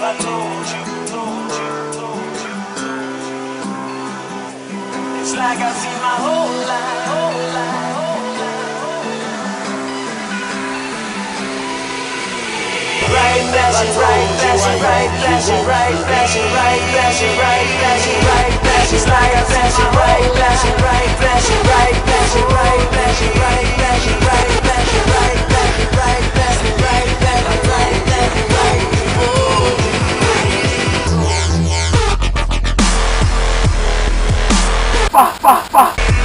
I told you, told you, told you? It's like I've seen my whole life. Right fashion, right fashion, right fashion, right fashion, right fashion, right fashion, right. It's like I've seen my whole fuck, fuck, fuck.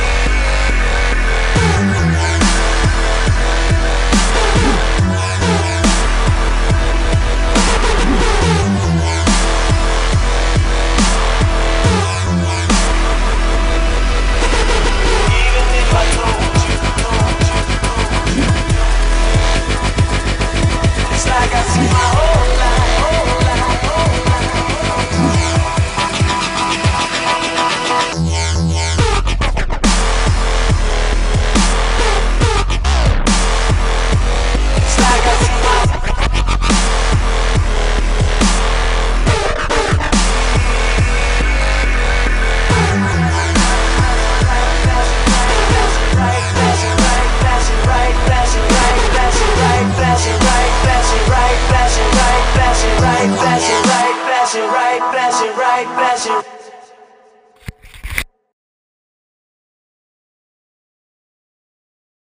like pleasure.